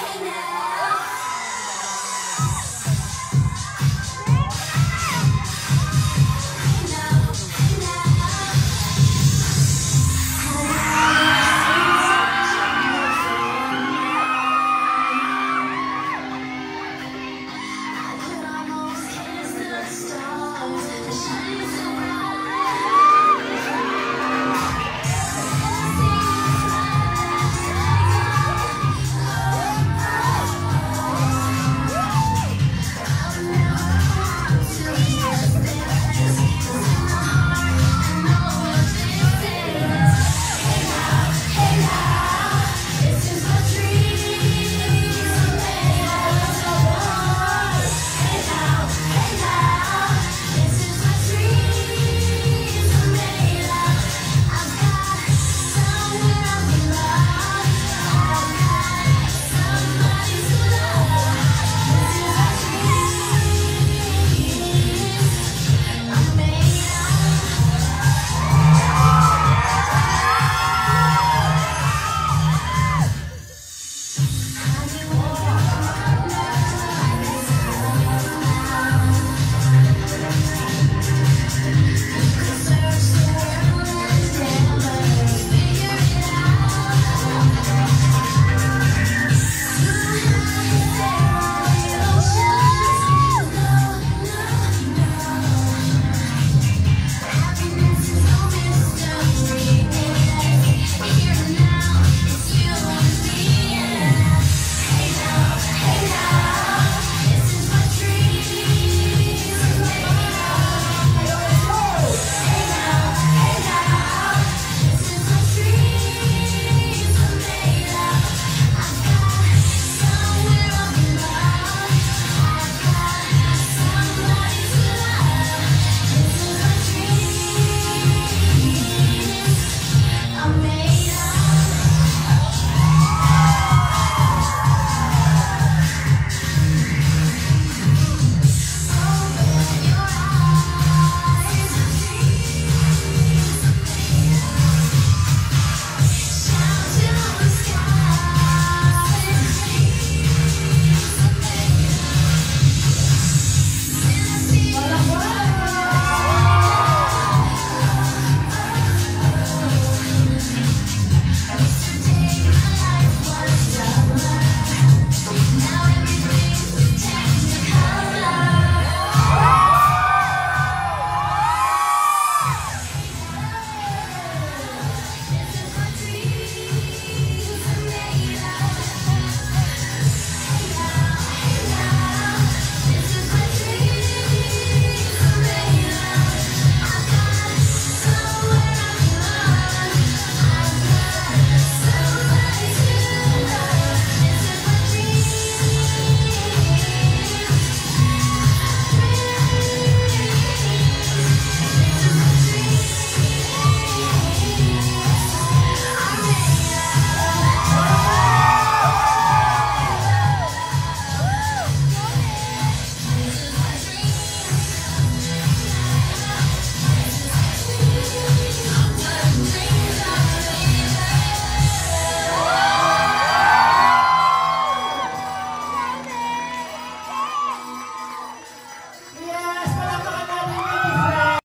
Hey now.